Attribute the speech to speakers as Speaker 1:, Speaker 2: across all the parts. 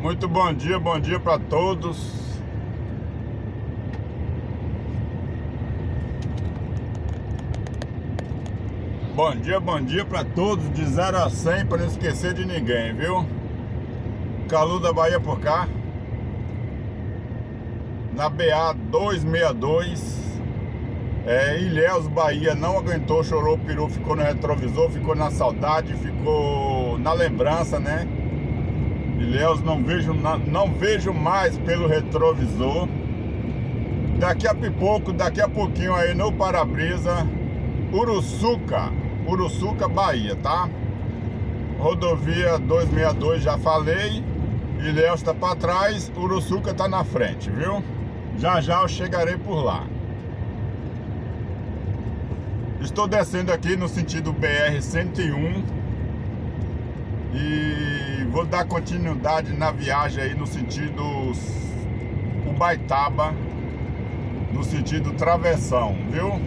Speaker 1: Muito bom dia, bom dia para todos. Bom dia, bom dia para todos, de 0 a 100, para não esquecer de ninguém, viu? Calu da Bahia por cá. Na BA 262. É, Ilhéus, Bahia, não aguentou, chorou o peru, ficou no retrovisor, ficou na saudade, ficou na lembrança, né? Ilhéus não vejo, não vejo mais pelo retrovisor. Daqui a pouco, daqui a pouquinho aí no para-brisa, Uruçuca, Uruçuca, Bahia, tá? Rodovia 262, já falei. Ilhéus está para trás, Uruçuca está na frente, viu? Já já eu chegarei por lá. Estou descendo aqui no sentido BR-101 e vou dar continuidade na viagem aí no sentido Ubaitaba, no sentido travessão, viu?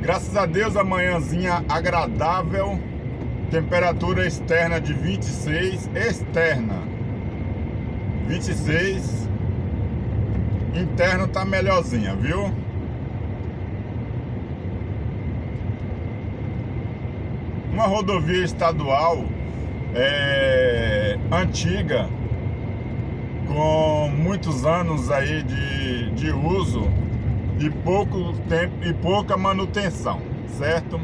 Speaker 1: Graças a Deus, amanhãzinha agradável. Temperatura externa de 26, externa 26. Interno tá melhorzinha, viu? Uma rodovia estadual é, antiga, com muitos anos aí de, de uso e pouco tempo e pouca manutenção, certo?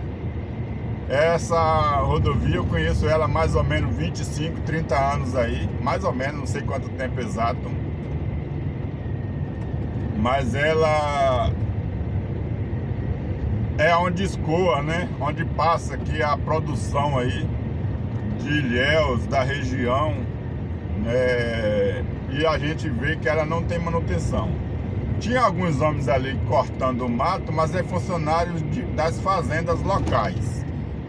Speaker 1: Essa rodovia eu conheço ela mais ou menos 25, 30 anos aí, mais ou menos, não sei quanto tempo exato. Mas ela é onde escoa, né? Onde passa aqui a produção aí de ilhéus da região, né? E a gente vê que ela não tem manutenção. Tinha alguns homens ali cortando o mato, mas é funcionários de, das fazendas locais.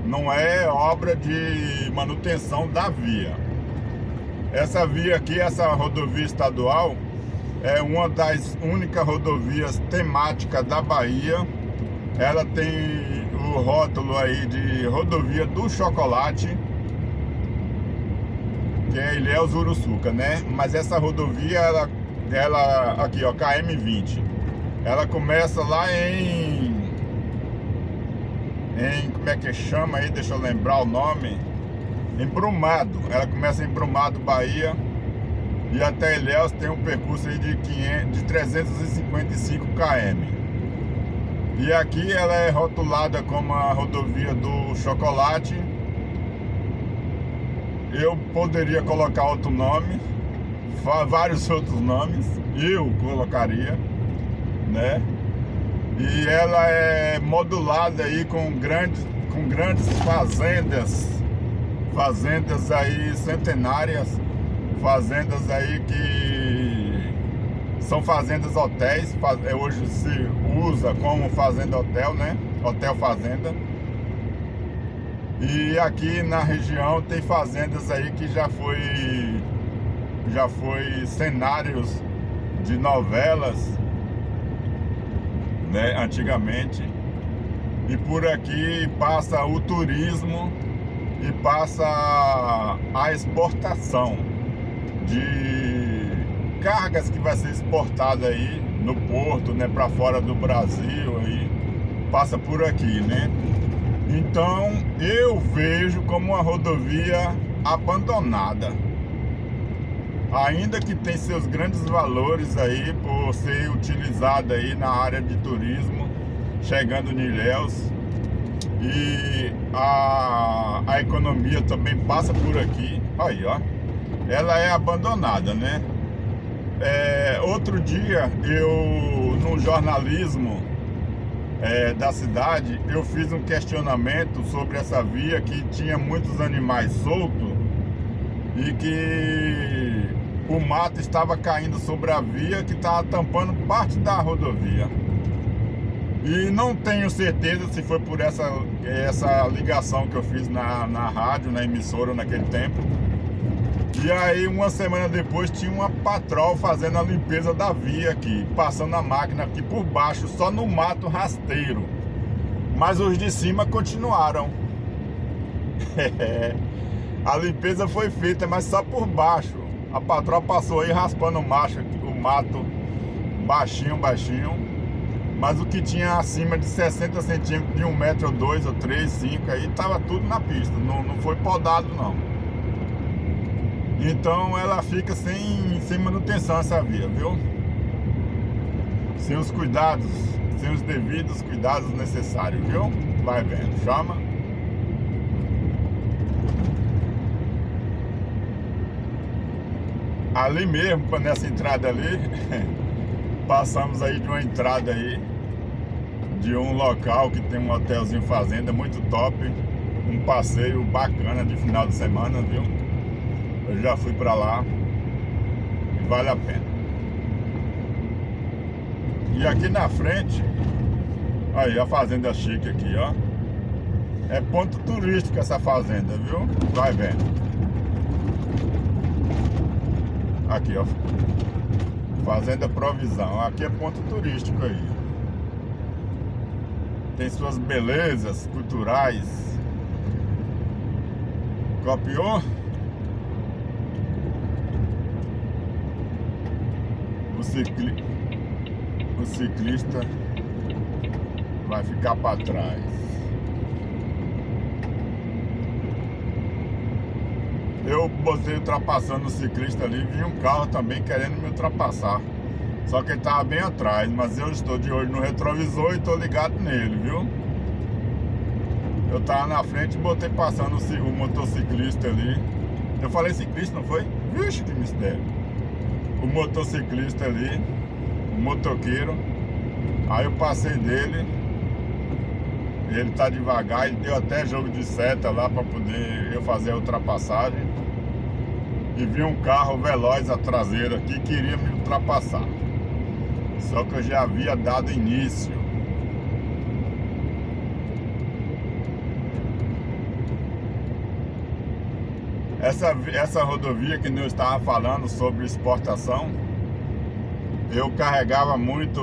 Speaker 1: Não é obra de manutenção da via. Essa via aqui, essa rodovia estadual, é uma das únicas rodovias temáticas da Bahia. Ela tem o rótulo aí de rodovia do chocolate, que é Ilhéus Uruçuca, né? Mas essa rodovia, ela ela aqui ó, KM20. Ela começa lá em em como é que chama aí, deixa eu lembrar o nome. Em Brumado. Ela começa em Brumado, Bahia. E até Ilhéus tem um percurso aí de 500, de 355 km. E aqui ela é rotulada como a rodovia do chocolate. Eu poderia colocar outro nome, vários outros nomes, eu colocaria, né? E ela é modulada aí com grandes, com grandes fazendas, fazendas aí centenárias, fazendas aí que são fazendas hotéis, é, hoje se usa como fazenda hotel, né? Hotel fazenda. E aqui na região tem fazendas aí que já foi já foi cenários de novelas, né, antigamente. E por aqui passa o turismo e passa a exportação de cargas que vai ser exportada aí no porto, né, para fora do Brasil aí, passa por aqui, né? Então, eu vejo como uma rodovia abandonada ainda que tem seus grandes valores aí por ser utilizada aí na área de turismo, chegando em Ilhéus. E a, a economia também passa por aqui. Aí, ó. Ela é abandonada, né? É, outro dia, eu, no jornalismo é, da cidade, eu fiz um questionamento sobre essa via que tinha muitos animais soltos e que o mato estava caindo sobre a via que estava tampando parte da rodovia. E não tenho certeza se foi por essa, essa ligação que eu fiz na, na rádio, na emissora naquele tempo. E aí uma semana depois tinha uma patrol fazendo a limpeza da via aqui, passando a máquina aqui por baixo, só no mato rasteiro. Mas os de cima continuaram. A limpeza foi feita, mas só por baixo. A patroa passou aí raspando o macho, o mato baixinho, baixinho. Mas o que tinha acima de 60 centímetros, de um metro, dois, ou três, cinco, aí tava tudo na pista. Não, não foi podado não. Então ela fica sem, sem manutenção essa via, viu? Sem os cuidados, sem os devidos cuidados necessários, viu? Vai vendo, chama. Ali mesmo, nessa entrada ali, passamos aí de uma entrada aí de um local que tem um hotelzinho fazenda muito top, um passeio bacana de final de semana, viu? Eu já fui pra lá e vale a pena. E aqui na frente, aí a fazenda chique aqui, ó. É ponto turístico essa fazenda, viu? Vai vendo. Aqui, ó. Fazenda Provisão. Aqui é ponto turístico aí. Tem suas belezas culturais. Copiou? O, cicli... o ciclista vai ficar para trás. Eu botei ultrapassando o ciclista ali, vi um carro também querendo me ultrapassar. Só que ele estava bem atrás, mas eu estou de olho no retrovisor e estou ligado nele, viu? Eu estava na frente e botei passando o motociclista ali. Eu falei ciclista, não foi? Vixe, que mistério o motociclista ali, o motoqueiro. Aí eu passei dele. Ele tá devagar, ele deu até jogo de seta lá para poder eu fazer a ultrapassagem. E vi um carro veloz a traseira que queria me ultrapassar. Só que eu já havia dado início. Essa, essa rodovia que nós estava falando sobre exportação, eu carregava muito,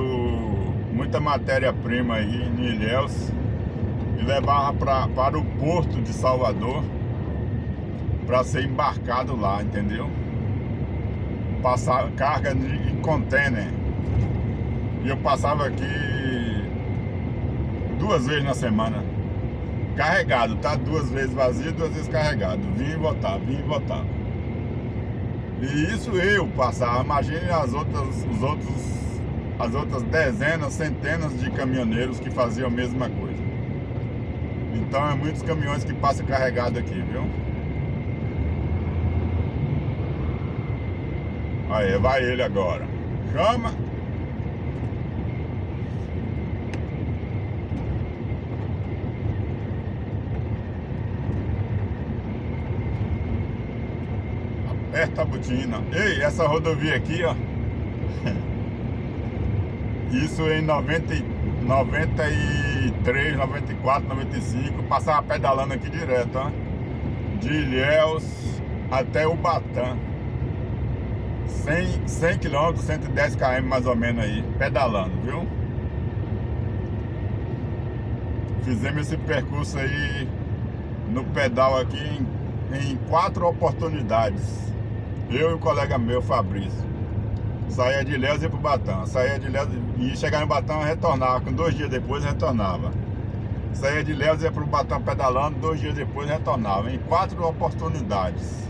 Speaker 1: muita matéria-prima aí em Ilhéus e levava pra, para o porto de Salvador para ser embarcado lá, entendeu? Passar carga em container. E eu passava aqui duas vezes na semana carregado, tá? Duas vezes vazio, duas vezes carregado. Vim voltar, vim voltar. E isso eu passava. Imagine as outras, os outros, as outras dezenas, centenas de caminhoneiros que faziam a mesma coisa. Então é muitos caminhões que passam carregado aqui, viu? Aí, vai ele agora. Chama! Perto Butina. Ei, essa rodovia aqui, ó. Isso em 90, 93, 94, 95, passava pedalando aqui direto, ó. De Ilhéus até Ubatã. 100, 100 km, 110 km mais ou menos aí, pedalando, viu? Fizemos esse percurso aí no pedal aqui em, em quatro oportunidades. Eu e o colega meu, Fabrício. Saía de Léus e ia pro Batão. Saía de Léus e chegava no Batão retornava. Com dois dias depois retornava. Saía de Léus e ia pro Batão pedalando, dois dias depois retornava. Em quatro oportunidades.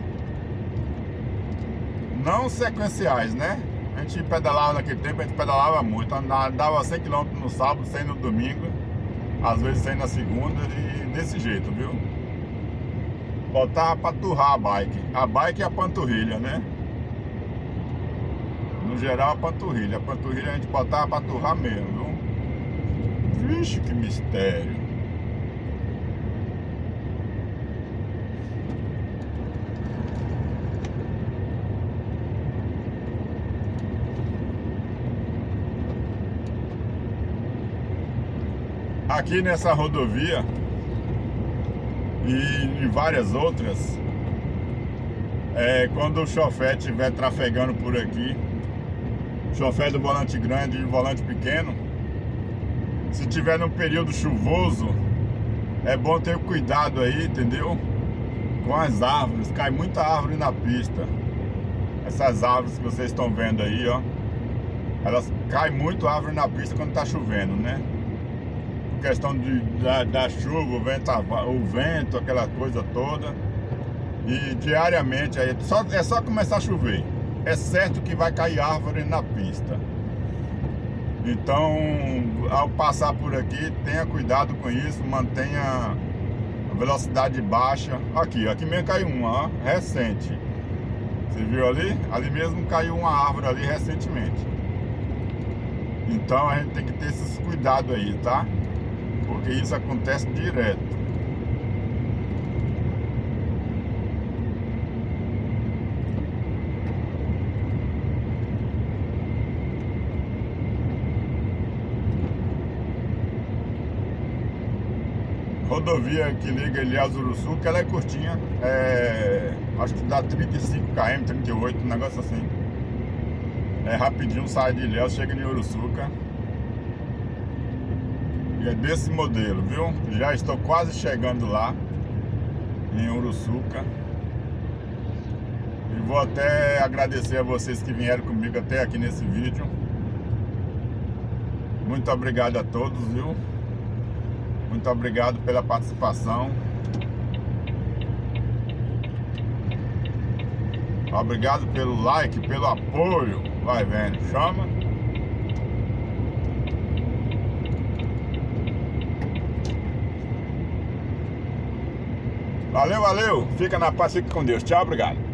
Speaker 1: Não sequenciais, né? A gente pedalava naquele tempo, a gente pedalava muito. Andava 100 km no sábado, 100 no domingo. Às vezes 100 na segunda e desse jeito, viu? Botava pra turrar a bike. A bike é a panturrilha, né? No geral a panturrilha. A panturrilha a gente botava pra turrar mesmo? Vixe, que mistério. Aqui nessa rodovia e, várias outras, é, quando o chofé estiver trafegando por aqui, chofé do volante grande e volante pequeno, se tiver no período chuvoso, é bom ter cuidado aí, entendeu? com as árvores, cai muita árvore na pista. Essas árvores que vocês estão vendo aí, ó. Elas caem muito árvore na pista quando tá chovendo, né? Questão de, da, da chuva, o vento, o vento, aquela coisa toda. E diariamente, aí, só, é só começar a chover. É certo que vai cair árvore na pista. Então, ao passar por aqui, tenha cuidado com isso, mantenha a velocidade baixa. Aqui, aqui mesmo caiu uma, ó, recente. Você viu ali? Ali mesmo caiu uma árvore ali recentemente. Então a gente tem que ter esses cuidados aí, tá? Porque isso acontece direto. rodovia que liga Ilhéus Uruçu, que ela é curtinha, é, acho que dá 35 km, 38, um negócio assim. É rapidinho, sai de Ilhéus, chega em Uruçuca. E é desse modelo, viu? Já estou quase chegando lá, em Uruçuca. E vou até agradecer a vocês que vieram comigo até aqui nesse vídeo. Muito obrigado a todos, viu? Muito obrigado pela participação. Obrigado pelo like, pelo apoio. Vai vendo, chama. Valeu, valeu. Fica na paz, fica com Deus. Tchau, obrigado.